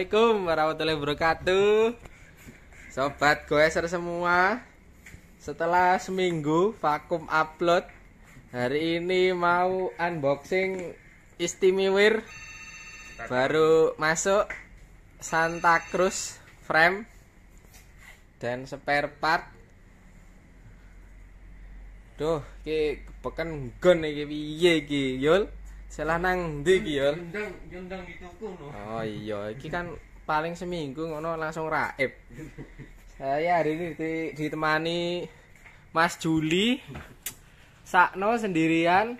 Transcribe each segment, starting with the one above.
Assalamualaikum warahmatullahi wabarakatuh Sobat goeser semua Setelah seminggu vakum upload Hari ini mau unboxing istimewir Baru masuk Santa Cruz frame Dan spare part Duh, ki kepekan gon iki piye Yul? Salah nang ndi iki, Yul? Di tuku no. Oh iya, iki kan paling seminggu ngono langsung raib. Saya hari ini di- ditemani Mas Juli Sakno sendirian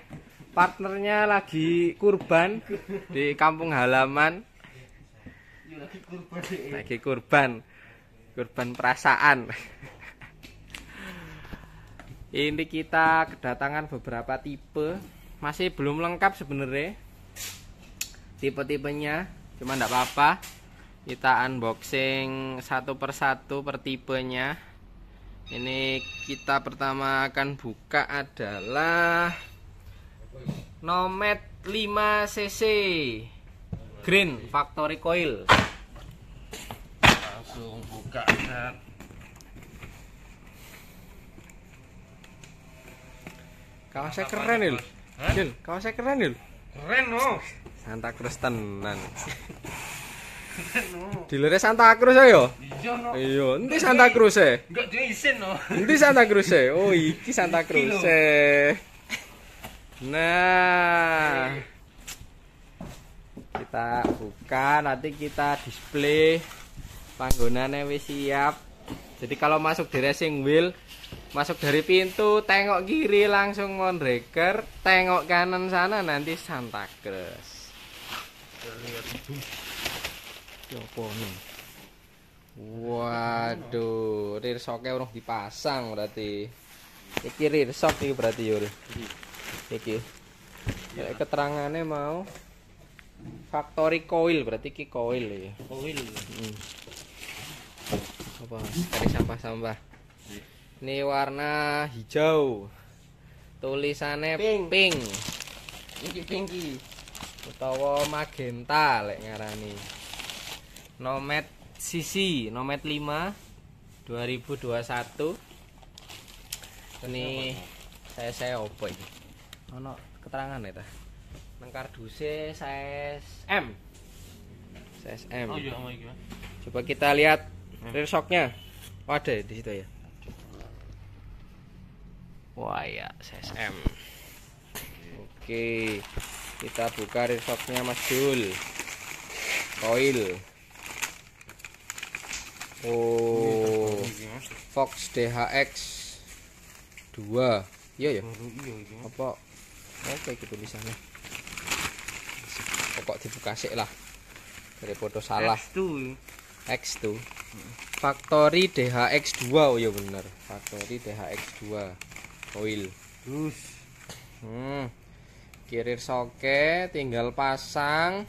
partnernya lagi kurban di kampung halaman Iya lagi kurban lagi kurban kurban perasaan ini kita kedatangan beberapa tipe masih belum lengkap sebenarnya. Tipe-tipenya cuma enggak apa-apa. Kita unboxing satu persatu per tipenya. Ini kita pertama akan buka adalah Nomad 5cc Green Factory Coil. Langsung buka. Kawasnya Apa keren nih, il. Bos? Hah? Il, kawasnya keren il. Keren no. Santa Cruz tenan. Dealernya Santa Cruz ayo. Iya no. Iya, endi Santa Cruz e? Enggak dia isin no. Endi Santa Cruz e? Oh, iki Santa Cruz e. Nah. Kita buka, nanti kita display panggonannya wis siap. Jadi kalau masuk di racing wheel, masuk dari pintu, tengok kiri langsung Mondraker, tengok kanan sana nanti Santa Cruz. Waduh, rear shocknya urung dipasang berarti. Iki rear shock iki berarti yo. Iki. Ya, keterangannya mau factory coil berarti iki coil ya. Koil. Hmm. Apa? Dari sampah-sampah. Ini warna hijau. Tulisannya Pink. pink Ini pinky. utawa magenta lek ngarani. Nomad CC, Nomad 5 2021. Ini saya saya opo iki? Ono keterangan ya ta? Nang karduse size M. Size M. Oh iya iki. Mas. Coba kita lihat rear shocknya. Oh, ada ya di situ ya. Wah ya, size M. Oke, kita buka rear shocknya Mas Jul. Coil. Oh. Fox DHX 2. Iya ya. Iya. Mas. Apa? Oke, itu tulisannya. Pokok dibuka sik lah. Daripada salah. X2. X2 Factory DHX2 oh iya bener Factory DHX2 Oil. Terus hmm. Kirir soket Tinggal pasang.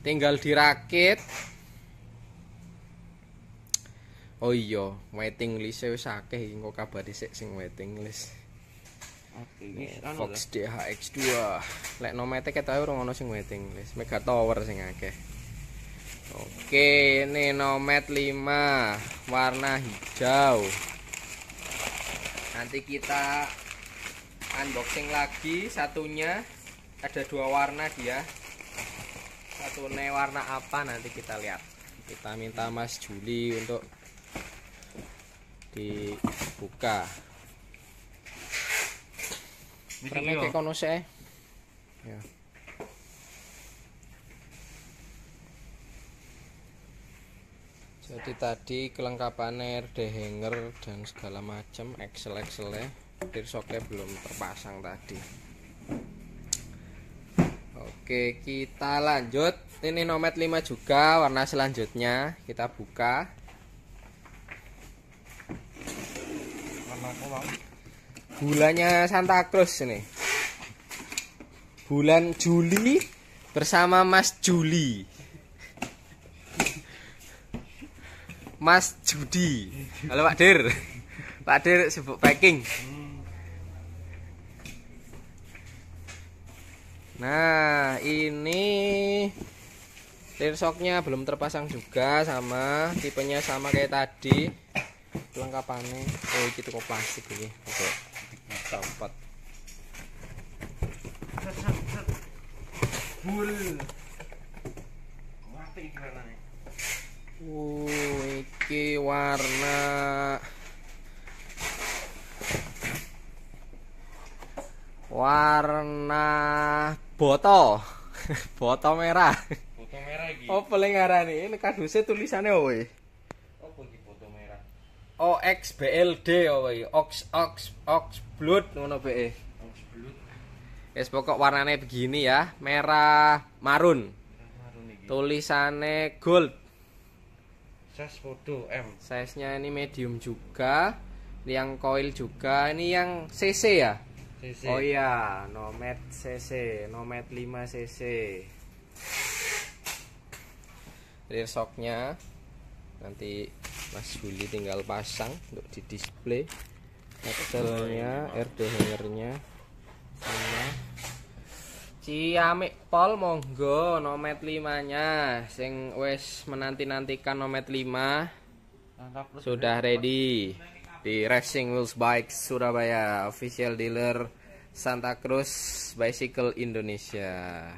Tinggal dirakit. Oh iya Waiting list wis akeh iki kabar dhisik sing waiting list. Oke, ini anu Fox DHX2 Lek nomete ketoke ora ono sing waiting list. Mega Tower sing akeh. Oke, ini Nomad 5 warna hijau. Nanti kita unboxing lagi satunya. Ada dua warna dia. Satunya warna apa nanti kita lihat. Kita minta Mas Juli untuk dibuka. Yo. kayak kono. Ya. Jadi tadi kelengkapannya RD hanger dan segala macam Excel Excel ya. Tirsoknya belum terpasang tadi. Oke, kita lanjut. Ini Nomad 5 juga warna selanjutnya kita buka. Bulannya Santa Cruz ini. Bulan Juli bersama Mas Juli. Mas Judi. Halo Pak Dir. Pak Dir sibuk packing. Nah, ini rear shocknya belum terpasang juga sama tipenya sama kayak tadi kelengkapannya oh ini tuh plastik ini oke copot Full. Uh iki warna. Warna boto boto merah. Foto merah iki. oh paling ngarani. Ini kadusnya tulisannya apa ya Apa iki foto merah? OXBLD apa ya Ox Ox Ox Blood ngono be Oh, belut. Wes pokok warnanya begini ya. Merah marun. Marun iki. tulisannya gold Foto M. size nya ini medium juga ini yang coil juga ini yang CC ya CC. Oh iya, Nomad CC, Nomad 5 cc. Rear shocknya nanti Mas Juli tinggal pasang untuk di display. Axelnya, RD hangernya sama Ciamik pol monggo Nomad 5 nya sing wes menanti-nantikan Nomad 5 Angka plus sudah ready di Racing Wheels Bikes Surabaya official dealer Santa Cruz Bicycle Indonesia.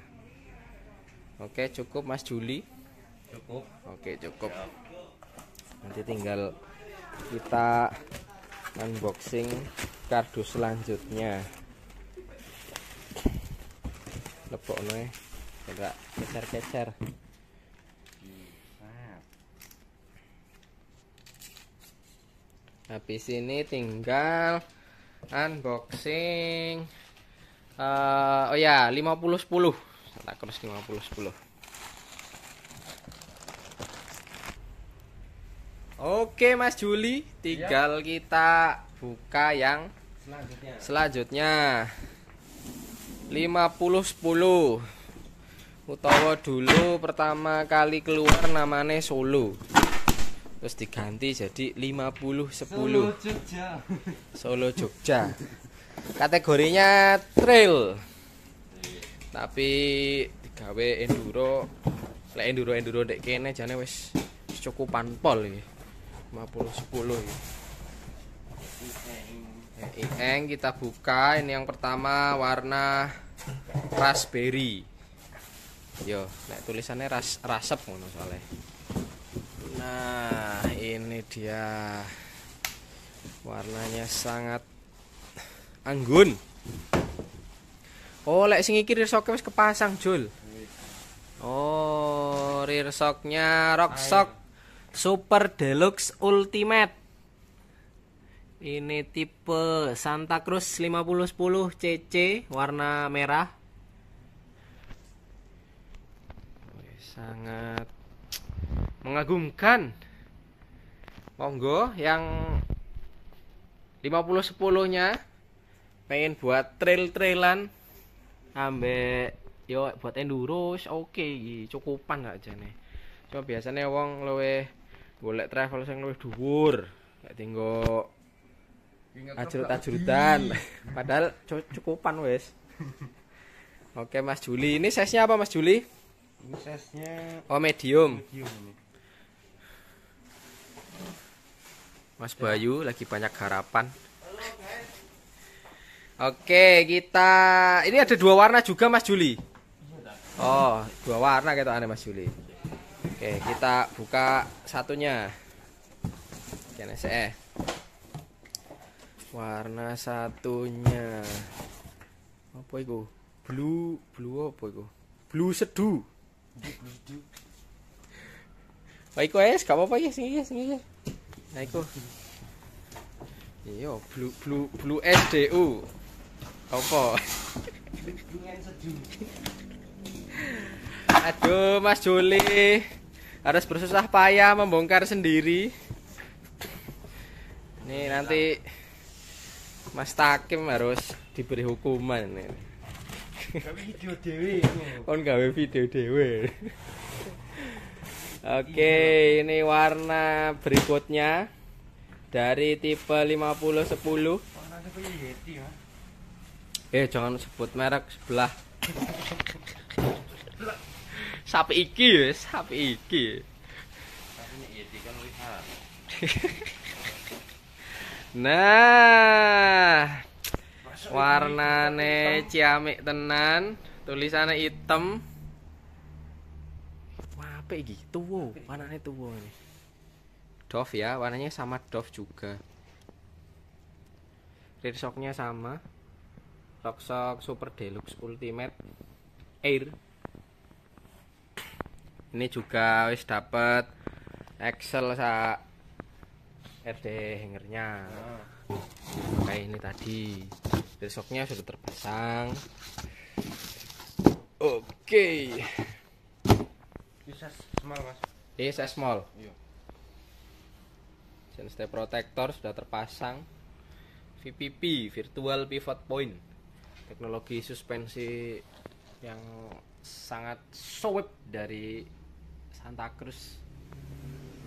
Oke, cukup Mas Juli. cukup. Oke, cukup. Nanti tinggal kita unboxing kardus selanjutnya. Lepok noe. Enggak kecer-kecer. Nah, Habis ini tinggal unboxing eh oh ya 50 10 Santa Cruz 50 10 Oke Mas Juli tinggal kita buka yang selanjutnya. selanjutnya 50 10 utawa dulu pertama kali keluar namanya Solo terus diganti jadi 50 10 Jogja. Solo Jogja. Kategorinya trail. Tapi digawe enduro. Lek enduro enduro dek kene jane wis wis cukupan pol iki. 50 10 iki. Eng kita buka ini yang pertama warna raspberry. Yo, nek tulisannya ras rasep ngono soalnya. Nah, ini dia. Warnanya sangat anggun. Oh, lek sing iki shock wis kepasang, Jul. Oh, rear shocknya Rockshock Super Deluxe Ultimate. Ini tipe Santa Cruz 5010 CC warna merah. Sangat mengagumkan. Monggo yang 50 10 nya pengen buat trail-trailan ambek yo buat enduro oke iki cukupan gak jane. Cuma biasanya wong luwe golek travel sing luwih dhuwur. Gak tinggo ajrut-ajrutan. Padahal cu- cukupan wis. Oke Mas Juli, ini size-nya apa Mas Juli? Ini size-nya Oh medium. medium ini. Mas Bayu lagi banyak harapan. Oke, kita ini ada dua warna juga Mas Juli. Oh, dua warna kita aneh Mas Juli. Oke, kita buka satunya. Kene se. Warna satunya. Apa itu? Blue, blue apa itu? Blue sedu. Wah, iku es, gak apa-apa ya, sing iya, sing iya. Nah, iku. Iya, blue blue blue SDU. Apa? Aduh, Mas Juli. Harus bersusah payah membongkar sendiri. Nih nanti Mas Takim harus diberi hukuman nih. Tapi video dewe. Kon gawe video dewe. Oke, ini warna berikutnya dari tipe 5010. Warnanya kayak Yeti, Mas. Eh, jangan sebut merek sebelah. sapi iki sapi iki Tapi ini Yeti kan lihat. nah warnane ciamik tenan tulisannya hitam. Wah apa iki? Tuwo warnanya tuwo ini. Dove ya warnanya sama Dove juga. Rear shocknya sama. Rockshock Super Deluxe Ultimate Air. Ini juga wis dapet Excel sa RD hangernya. Kayak ini tadi. Rear shocknya sudah terpasang. Oke. Bisa small mas. ini saya small. Iya. Stay protector sudah terpasang. VPP virtual pivot point. Teknologi suspensi yang sangat swift dari Santa Cruz.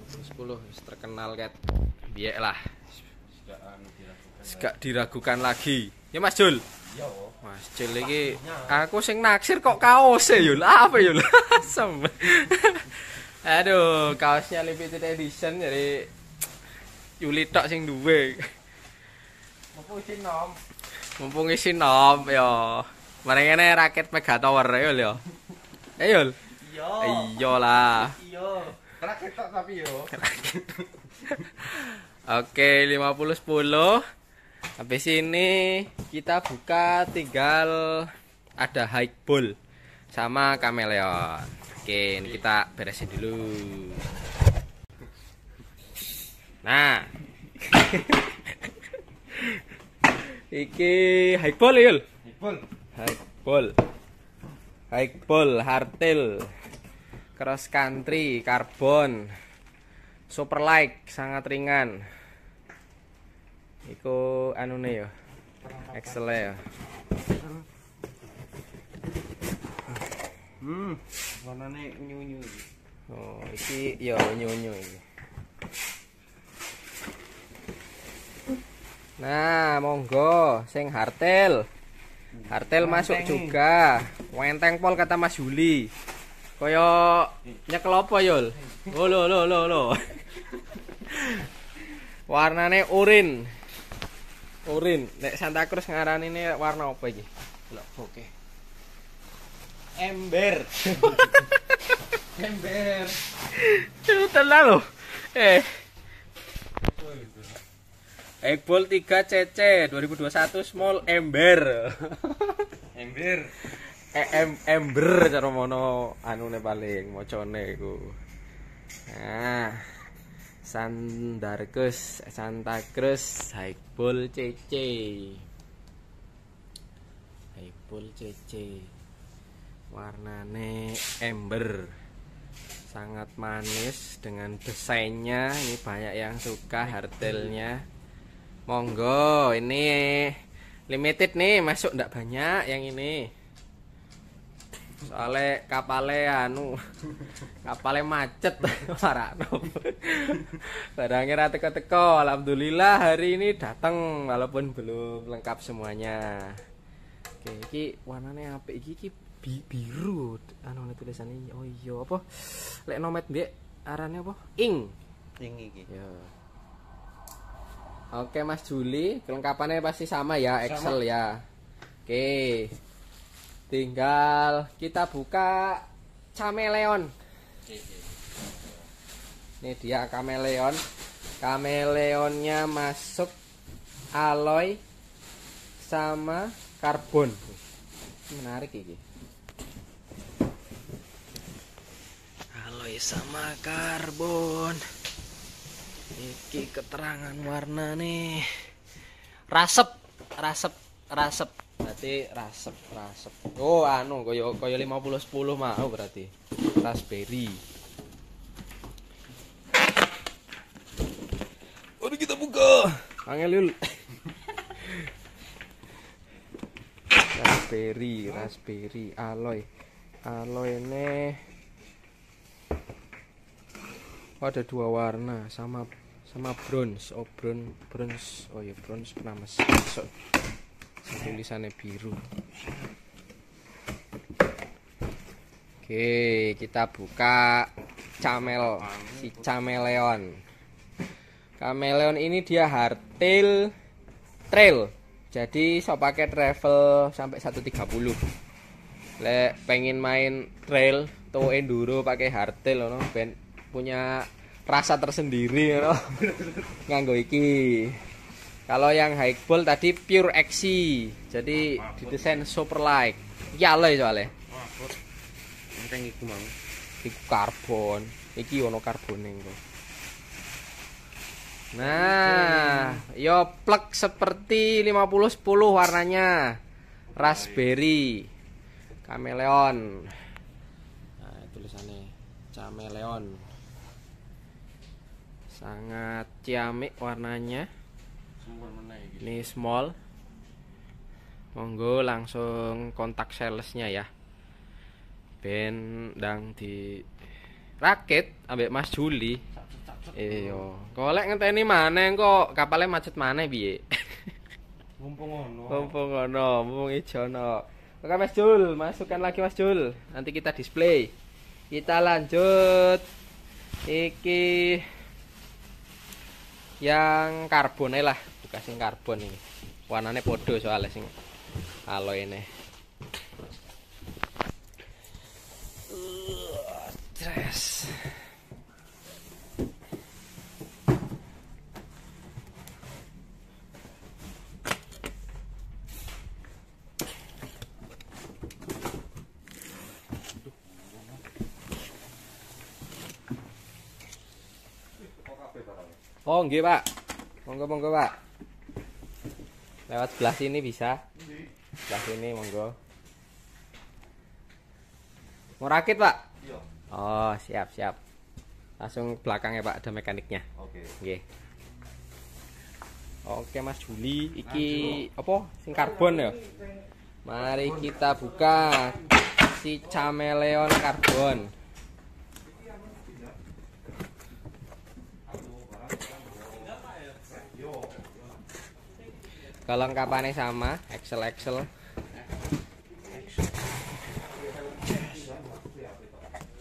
10 wis terkenal kat biek lah. Gak diragukan lagi. ya Mas Jul? Yo. Mas Jul iki aku sing naksir kok kaos e Yul. Apa Yul? Asem aduh kaosnya limited edition jadi Yuli tok sing duwe. Mau isi nom. mumpung isi nom yo. Mari ngene raket mega tower ya Yul yo eh Yul? Iya. iya lah. Iya. Karena ketok tapi yo. Oke, 50 10. Habis ini kita buka tinggal ada high ball sama kameleon. Oke, ini kita beresin dulu. Nah. Iki high ball ya, Yul. Ipul. High ball. High ball hardtail. Cross country karbon. Super light sangat ringan. Iku anune ya. Excel ya. Hmm. Warnanya unyu-unyu. Oh, iki ya unyu-unyu iki. Nah, monggo sing. Hardtail masuk Wenteng. juga. Wenteng pol kata Mas Juli. Kaya nyekel apa, Yul? Oh, lo lo lo lo. Warnane urin. Urin. Nek Santa Cruz ngarani ini warna apa iki? Oke. Ember. Ember. Itu tenan loh. Eh, Egbol 3 CC 2021 small ember. Ember. em ember cara mono anune paling macane iku. Nah. Sandarkus Santa Cruz Highball CC. Highball CC. Warnane ember. Sangat manis dengan desainnya. Ini banyak yang suka hardtailnya. Monggo, ini limited nih, masuk ndak banyak yang ini. Soalnya kapalnya anu kapalnya macet Marakno. Barangnya ra teko-teko. Alhamdulillah hari ini datang walaupun belum lengkap semuanya. Oke, iki warnanya apa iki iki bi- biru. Anu tulisannya oh iya apa? Lek nomet mbek arane apa? Ing. Yang iki. Ya. Oke Mas Juli, kelengkapannya pasti sama ya, Excel ya. Oke. Tinggal kita buka kameleon. Ini dia kameleon. Kameleonnya masuk alloy sama karbon. Menarik ini. Alloy sama karbon. Iki keterangan warna nih. Rasep, rasep, rasep. Berarti rasep, rasep. Oh, anu koyo koyo 50 10 mau berarti. Raspberry. Mari kita buka. Angel Yul. raspberry, raspberry alloy. Alloy ini Oh, ada dua warna sama sama bronze. Oh, bronze, bronze. Oh ya, bronze pernah masuk. Tulisannya biru. Oke, kita buka camel si chameleon. Chameleon ini dia hardtail trail. Jadi so pakai travel sampai 130. Lek pengen main trail atau enduro pakai hardtail no, ben punya rasa tersendiri no. Nganggo iki. Kalau yang high ball tadi pure XC. Jadi didesain super light. Ya alloy soalnya. Enteng iku mau. Iku karbon. Iki ono karbone engko. Nah, yo plek seperti 50 10 warnanya. Raspberry. Kameleon. Nah, tulisannya Chameleon. Sangat ciamik warnanya. Mana? Ini small. Monggo langsung kontak salesnya ya. Ben ndang di rakit ambek Mas Juli. Iya. Golek ngenteni maneh kok kapalnya macet maneh piye? Mumpung ngono. Mumpung ngono, mumpung ijo ono. Oke Mas Jul, masukkan lagi Mas Jul. Nanti kita display. Kita lanjut. Iki yang karbon lah, bukan sing karbon ini. Warnanya podo soalnya sing alloy ini. Tres. Oh, nggih, Pak. Monggo monggo, Pak. Lewat sebelah sini bisa. Sebelah sini monggo. Mau rakit, Pak? Iya. Oh, siap, siap. Langsung belakang ya, Pak, ada mekaniknya. Oke. Nggih. Oke, Mas Juli, iki apa? Sing karbon ya? Mari kita buka si chameleon karbon. Kelengkapannya sama, Excel Excel.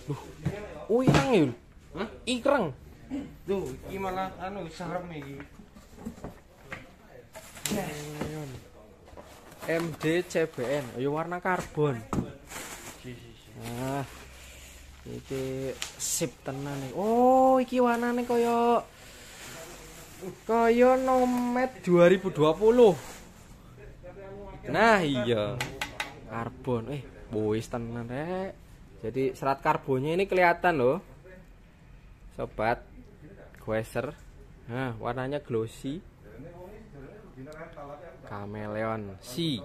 Duh. Oh, ireng ya? Hah? Ireng. Tuh, iki malah anu sarem iki. MD CBN, ya warna karbon. Nah, iki sip tenan nih. Oh, iki warnane kaya kaya Nomad 2020. Nah, iya. Karbon. Eh, boys tenan rek. Jadi serat karbonnya ini kelihatan loh. Sobat Gueser. Nah, warnanya glossy. Kameleon C.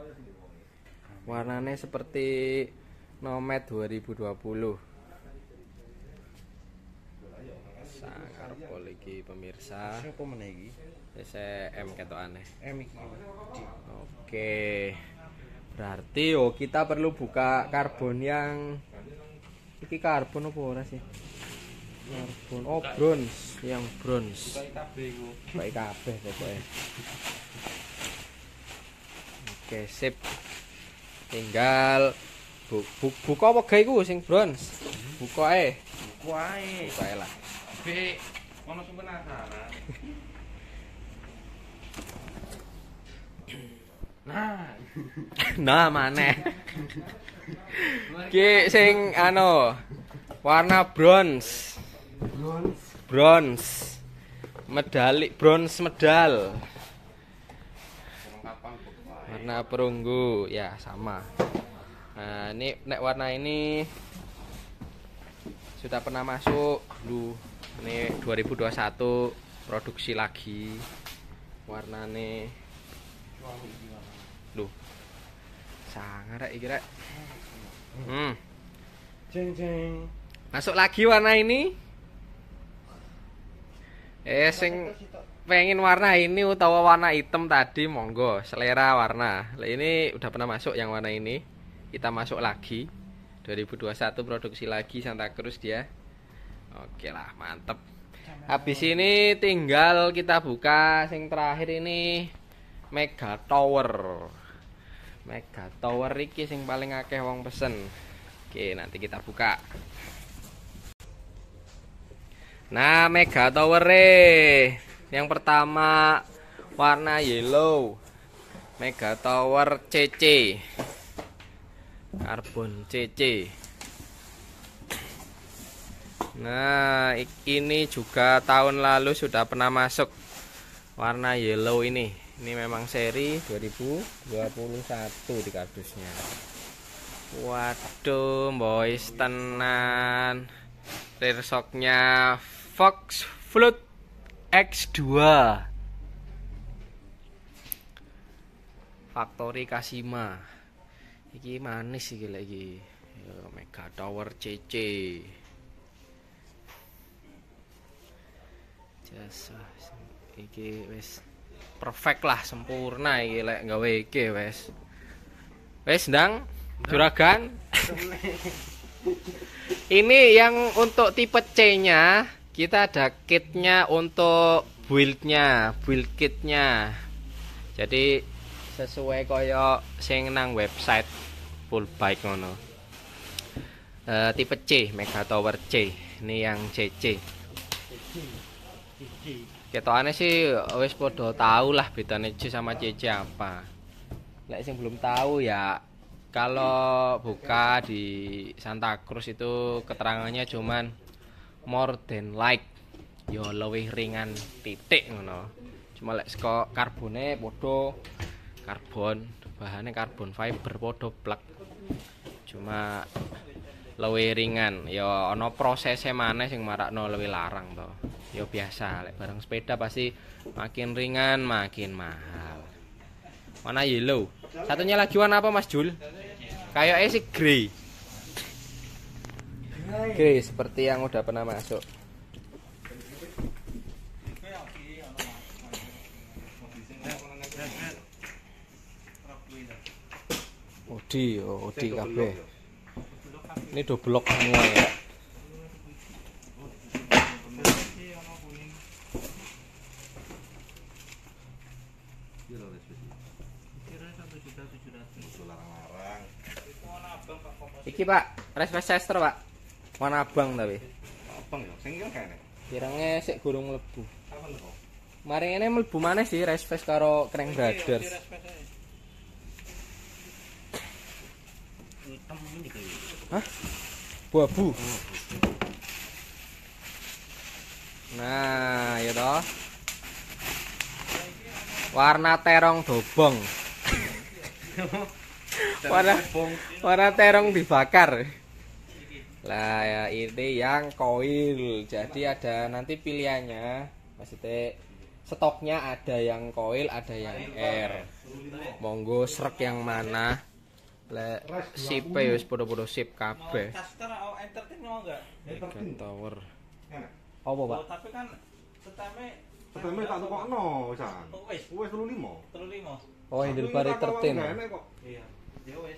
Warnanya seperti Nomad 2020. Pemirsa. Siapa mana iki? SM ketok aneh. M iki. Oke. Berarti yo kita perlu buka karbon yang iki karbon apa ora sih? Karbon. Oh, bronze, yang bronze. Kayak kabeh iku. Baik kabeh pokoknya. Oke, sip. Tinggal bu, bu, buka apa gawe iku sing bronze? Buka ae. Buku ae. Buka ae lah. Be, penasaran. Nah, Nah, maneh. Ki sing anu warna bronze. bronze. Bronze. Medali bronze medal. Warna perunggu ya sama. Nah, ini nek warna ini sudah pernah masuk dulu. Ini 2021 produksi lagi. Warnane Duh. Sangar rek iki rek. Hmm. Jeng jeng. Masuk lagi warna ini. Eh sing pengen warna ini utawa warna hitam tadi monggo selera warna. Lah ini udah pernah masuk yang warna ini. Kita masuk lagi. 2021 produksi lagi Santa Cruz dia. Oke lah, mantep. Habis ini tinggal kita buka sing terakhir ini Mega Tower. Mega Tower iki sing paling akeh wong pesen. Oke, nanti kita buka. Nah, Mega Tower yang pertama warna yellow. Mega Tower CC. Karbon CC. Nah, ini juga tahun lalu sudah pernah masuk warna yellow ini. Ini memang seri 2021 di kardusnya. Waduh, boys tenan. Rear shocknya Fox Flood X2. Factory Kasima. Iki manis iki lagi. Mega Tower CC. Jasa iki wis perfect lah sempurna iki lek gawe iki wis. Wis ndang juragan. Ini yang untuk tipe C-nya kita ada kitnya untuk build-nya, build kitnya. Jadi sesuai koyo sing nang website full bike ngono. Eh, tipe C, Mega Tower C. Ini yang CC. Ketokane sih wis padha tahu lah bedanya C sama CC apa. Lek sing belum tahu ya kalau buka di Santa Cruz itu keterangannya cuman more than like yo lebih ringan titik ngono. Cuma lek saka karbone padha karbon, bahannya karbon fiber padha plek. Cuma lebih ringan ya ana prosesnya mana sing marakno lebih larang to. Ya biasa lek barang sepeda pasti makin ringan makin mahal. Warna yellow. Satunya lagi warna apa Mas Jul? Kayaknya sih grey. Grey seperti yang udah pernah masuk. Odi, oh, Odi kabeh. Ini double lock semua ya. Iki Pak, Resvester Pak. Warna abang tapi. Abang ya, sing kira kene. Kirangnya sik gurung mlebu. Kok? Mari ini mlebu maneh sih Resvest karo Kreng Brothers. Hitam ini kayak. Hah? Bu-abu. Nah, ya toh. Warna terong dobong. warna warna terong dibakar. Lah ya ini yang koil. Jadi ada nanti pilihannya. Maksudnya stoknya ada yang koil, ada yang air. Monggo srek yang mana? Lek sip ya wis padha-padha sip kabeh. Caster oh, entertain mau enggak? Mega Tower. Apa, Pak? Oh, tapi kan tetame Teteme tak tukokno wisan. Oh, wis. Wis 35. 35. Oh, handlebar tertin. kok. Iya. Ya ya?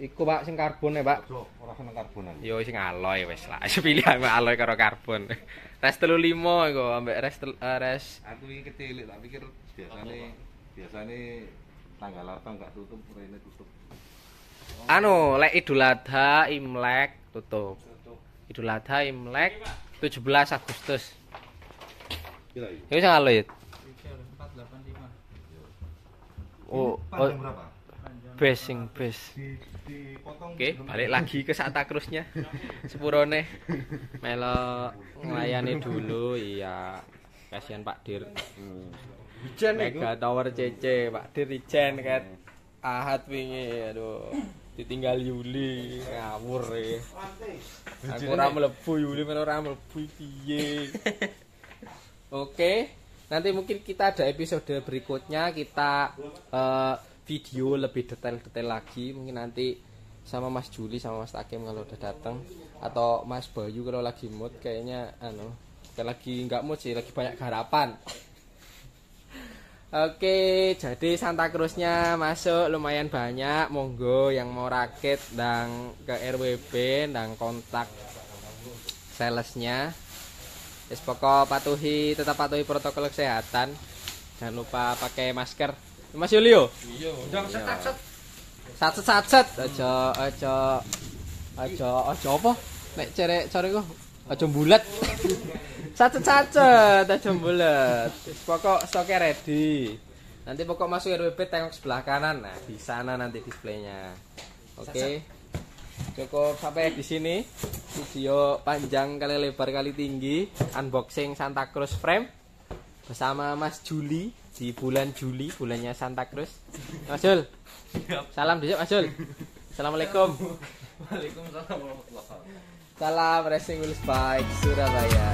Iku Pak sing karbon ya, Pak. Ora seneng karbonan. Yo sing alloy wis lah. Pilihan alloy karo karbon. Res 35 iku ambek res eh, res Aku iki tak pikir biasane biasane tanggal 8 enggak tutup, rene tutup. anu lek Idul Adha, Imlek tutup. Idul Adha, Imlek 17 Agustus. Iku sing alloy. Oh, oh Panjang berapa? base sing base. Oke, balik lagi ke Santa Cruznya. Sepurone melo nglayani dulu iya. Kasihan Pak Dir. Hujan Mega Tower CC, Pak Dir Ijen ket Ahad wingi aduh. Ditinggal Yuli ngawur e. Aku ora mlebu Yuli men ora mlebu piye. Oke, nanti mungkin kita ada episode berikutnya kita eh, video lebih detail-detail lagi mungkin nanti sama Mas Juli sama Mas Takim kalau udah datang atau Mas Bayu kalau lagi mood kayaknya anu bukan lagi nggak mood sih lagi banyak garapan Oke, jadi Santa Cruznya masuk lumayan banyak. Monggo yang mau rakit dan ke RWB dan kontak salesnya. Wis pokok patuhi tetap patuhi protokol kesehatan. Jangan lupa pakai masker. Mas Yulio. Iya, udah set set. Sacet sacet aja aja aja aja apa? Nek cerek iku aja bulet. Sacet sacet aja bulet. Wis Pokok stoknya ready. Nanti pokok masuk RWB tengok sebelah kanan. Nah, di sana nanti displaynya. Oke. Cukup sampai di sini. Video panjang kali lebar kali tinggi unboxing Santa Cruz frame bersama Mas Juli di bulan Juli, bulannya Santa Cruz. Mas Jul. Salam dhisik Mas Jul. Assalamualaikum. Waalaikumsalam warahmatullahi. Salam Racing Wheels Bike Surabaya.